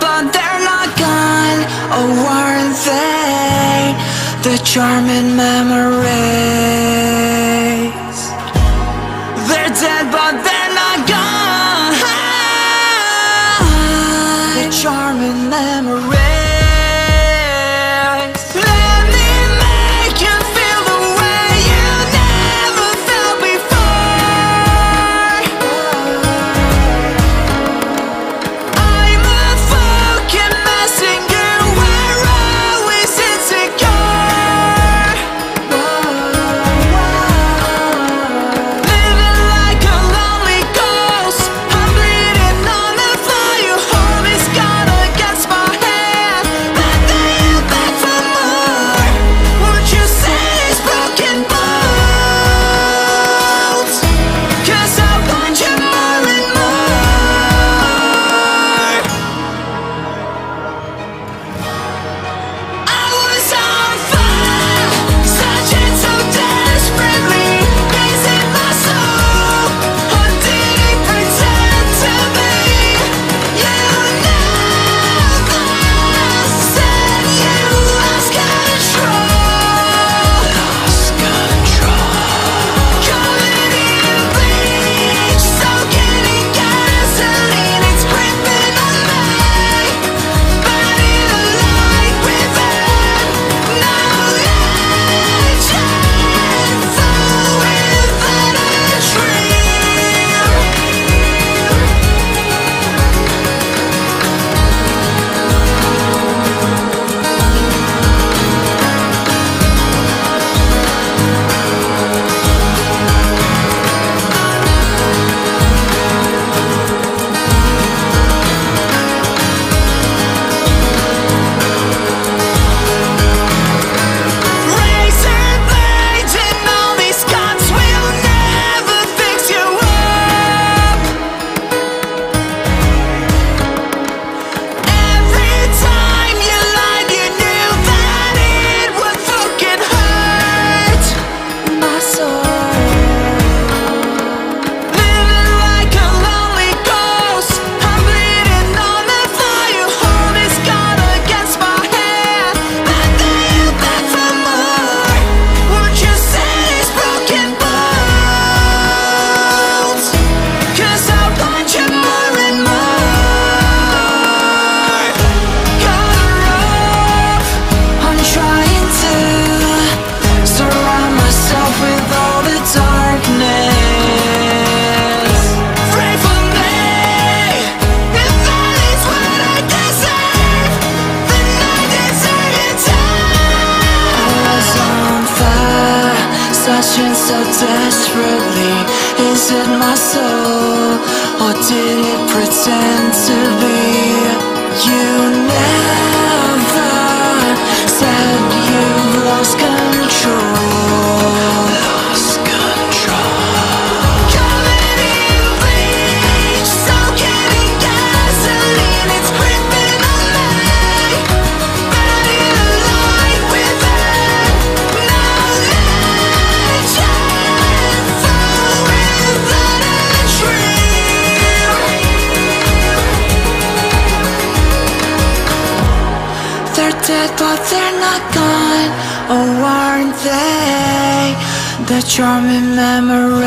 but they're not gone Oh, weren't they the charming memory? so desperately? Is it my soul? dead but they're not gone Oh, aren't they? The charming memory